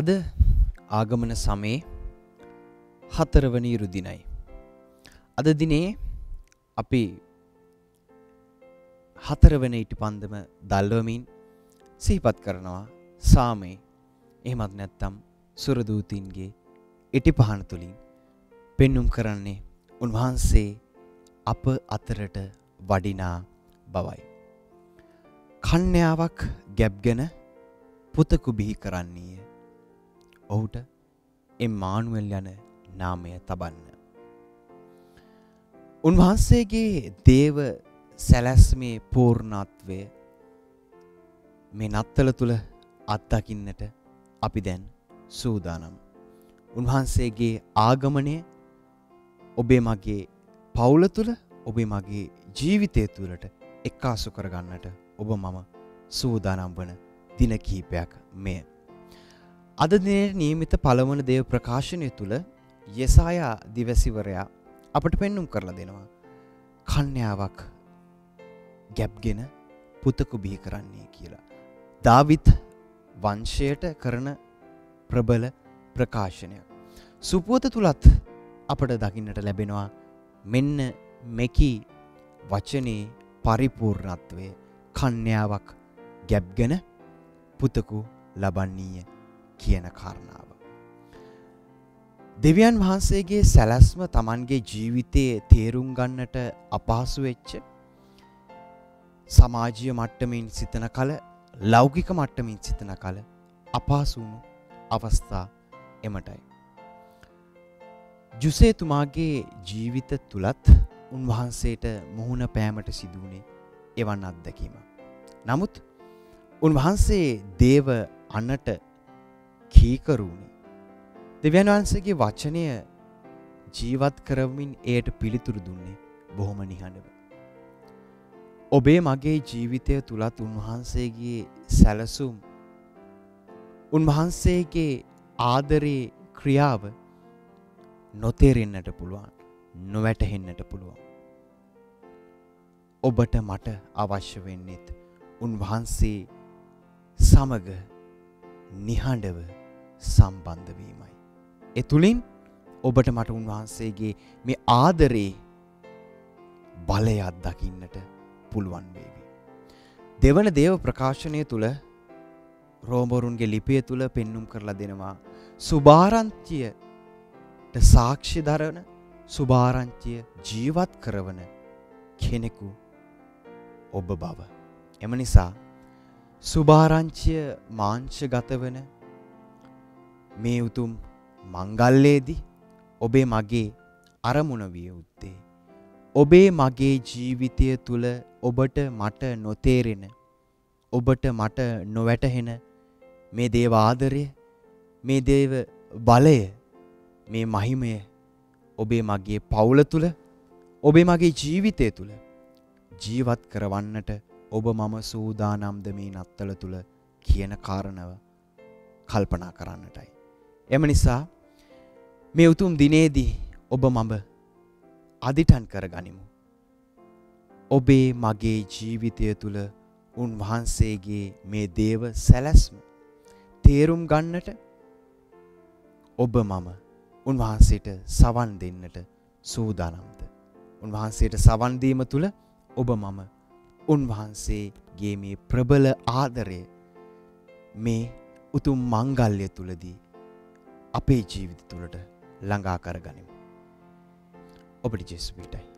අද ආගමන සමේ හතරවනි ඉරුදිනයි. අද දිනේ අපි හතරවන ඉටි පන්දම දල්වමින් සිහිපත් කරනවා සාමේ එහෙමත් නැත්තම් සුරදූතින්ගේ ඉටි පහන තුළින් පෙන්නුම් කරන්නේ උන්වහන්සේ අප අතරට වඩිනා බවයි. කන්‍යාවක් ගැබ්ගෙන පුතකු බිහි කරන්නේය. ඔහුට එම් මානුවල් යන නාමය තබන්න. උන්වහන්සේගේ දේව සැලැස්මේ පූර්ණත්වය මේ නත්තල තුළ අත්දකින්නට අපි දැන් සූදානම්. උන්වහන්සේගේ ආගමනය ඔබේ මගේ පවුල තුළ ඔබේ මගේ ජීවිතය තුළට එක්කාසු කරගන්නට ඔබ මම සූදානම් වන දින කිහිපයක් මෙය. අද දිනයට නියමිත පළවන දේව ප්‍රකාශනය තුළ යෙසායා දිවැසිවරයා අපට පෙන්නුම් කරලා දෙනවා. කන්‍යාවක් ගැබ්ගෙන පුතකු බිහි කරන්නේ කියලා. දාවිත් වංශයට කරන ප්‍රබල ප්‍රකාශනයක්. සුපුවත තුළත් අපට දකින්නට ලැබෙනවා මෙන්න මෙකි වචනේ පරිපූර්ණත්වය කන්‍යාවක් ගැබ්ගෙන පුතකු ලබන්නීය කියන කාරණාව. දෙවියන් වහන්සේගේ සැලැස්ම තමන්ගේ ජීවිතයේ තේරුම් ගන්නට අපහසු වෙච්ච සමාජීය මට්ටමින් සිතන කල ලෞකික මට්ටමින් සිතන කල අපහසුුණු අවස්ථා එමටයි. ජුසේතුමාගේ ජීවිත තුළත් උන්වහන්සේට මුහුණ පෑමට සිදුවනේ එවන් අත්දැකීම. නමුත් උන්වහන්සේ දේව අන්නට කීකරුණි. දෙවියන් වහන්සේගේ වචනය ජීවත් කරමින් එයට පිළිතුරු දුන්නේ බොහොම නිහඬව. ඔබේ මගේ ජීවිතය තුළත් උන්වහන්සේගේ සැලසුම් උන්වහන්සේගේ ආදරයේ ක්‍රියාව නොතේරෙන්නට පුළුවන් නොවැටහෙන්නට පුළුවන්. ඔබට මට අවශ්‍ය වෙන්නෙත් උන්වහන්සේ සමග නිහඬව සම්බන්ධවීමයි. එතුළින් ඔබට මට උන්වහන්සේගේ මේ ආදරේ බලයත් දකින්නට පුළුවන් වේවි. දෙවන දේව ප්‍රකාශනය තුළ රෝමරුන්ගේ ලිපිය තුළ පෙන්නුම් කරලා දෙනවා. සුභාරංචියට සාක්ෂි දරන සුභාරංචිය ජීවත් කරවන කෙනෙකු ඔබ බව. එම නිසා සුභාරංචිය මාංශ ගතවන මේ උතුම් මංගල්ලේදී ඔබේ මගේ අරමුණ විය යුත්තේ. ඔබේ මගේ ජීවිතය තුළ ඔබට මට නොතේරෙන ඔබට මට නොවැටහෙන මේ දේව ආදරය මේ දේව බලය මේ මහිමය ඔබේ මගේ පවුල තුළ ඔබේ මගේ ජීවිතය තුළ ජීවත් කරවන්නට ඔබ මම සූදානම්ද මේ නත්තල තුළ කියන කාරණව කල්පනා කරන්නටයි. එම නිසා මේ උතුම් දිනේදී ඔබ මම අදිටන් කර ගනිමු. ඔබේ මගේ ජීවිතය තුළ උන්වහන්සේගේ මේ දේව සැලැස්ම තේරුම් ගන්නට ඔබ මම උන්වහන්සේට සවන් දෙන්නට සූදානම්ද. උන්වහන්සේට සවන්දීම තුළ ඔබ මම උන්වහන්සේගේ මේ ප්‍රබල ආදරය මේ උතුම් මංගල්‍ය තුළදී අපේ ජීවිත තුළට ළඟා කරගනිමු. ඔබට ජෙස්පීටයි.